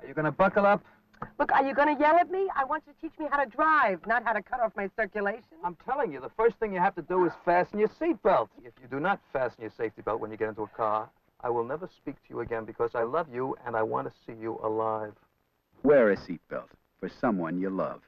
Are you going to buckle up? Look, are you going to yell at me? I want you to teach me how to drive, not how to cut off my circulation. I'm telling you, the first thing you have to do is fasten your seatbelt. If you do not fasten your safety belt when you get into a car, I will never speak to you again because I love you and I want to see you alive. Wear a seatbelt for someone you love.